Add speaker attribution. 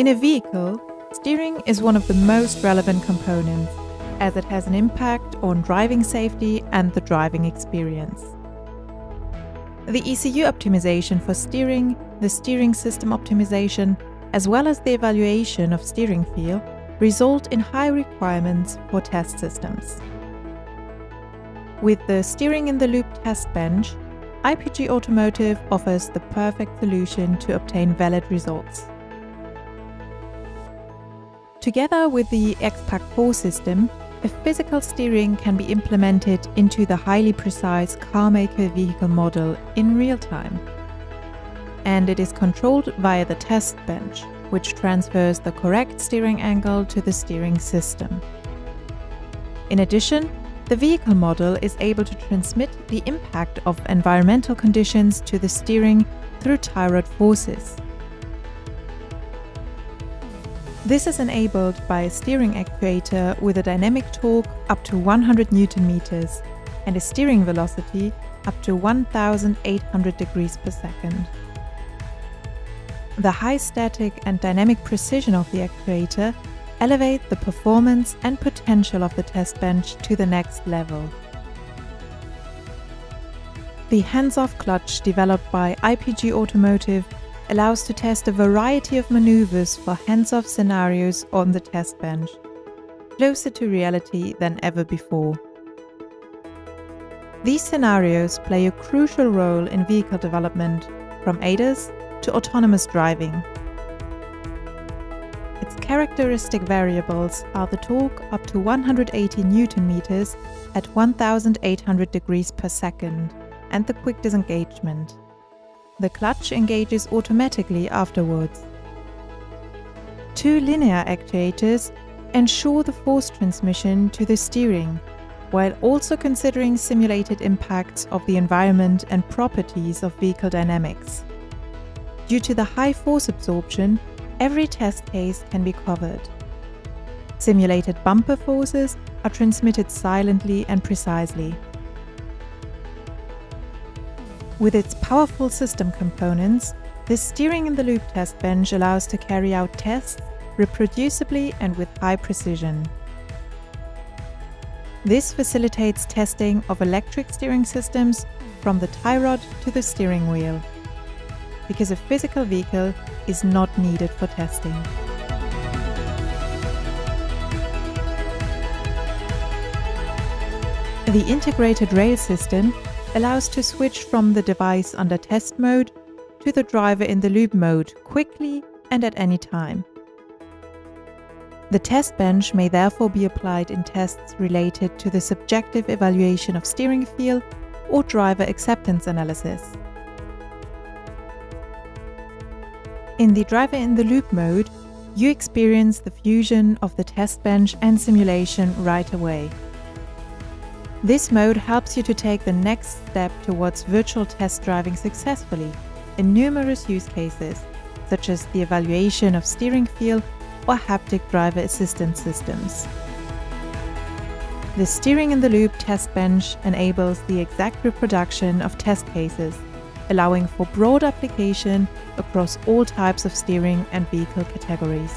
Speaker 1: In a vehicle, steering is one of the most relevant components as it has an impact on driving safety and the driving experience. The ECU optimization for steering, the steering system optimization, as well as the evaluation of steering feel result in high requirements for test systems. With the Steering in the Loop test bench, IPG Automotive offers the perfect solution to obtain valid results. Together with the Xpack 4 system, a physical steering can be implemented into the highly precise CarMaker vehicle model in real time. And it is controlled via the test bench, which transfers the correct steering angle to the steering system. In addition, the vehicle model is able to transmit the impact of environmental conditions to the steering through tie rod forces. This is enabled by a steering actuator with a dynamic torque up to 100 Newton meters and a steering velocity up to 1800 degrees per second. The high static and dynamic precision of the actuator elevate the performance and potential of the test bench to the next level. The hands-off clutch developed by IPG Automotive allows to test a variety of maneuvers for hands-off scenarios on the test bench, closer to reality than ever before. These scenarios play a crucial role in vehicle development, from ADAS to autonomous driving. Its characteristic variables are the torque up to 180 Newton meters at 1800 degrees per second and the quick disengagement. The clutch engages automatically afterwards. Two linear actuators ensure the force transmission to the steering, while also considering simulated impacts of the environment and properties of vehicle dynamics. Due to the high force absorption, every test case can be covered. Simulated bumper forces are transmitted silently and precisely. With its powerful system components, this steering in the loop test bench allows to carry out tests reproducibly and with high precision. This facilitates testing of electric steering systems from the tie rod to the steering wheel, because a physical vehicle is not needed for testing. The integrated rail system allows to switch from the device under test mode to the driver in the loop mode quickly and at any time. The test bench may therefore be applied in tests related to the subjective evaluation of steering feel or driver acceptance analysis. In the driver in the loop mode, you experience the fusion of the test bench and simulation right away. This mode helps you to take the next step towards virtual test driving successfully in numerous use cases, such as the evaluation of steering feel or haptic driver assistance systems. The Steering in the Loop test bench enables the exact reproduction of test cases, allowing for broad application across all types of steering and vehicle categories.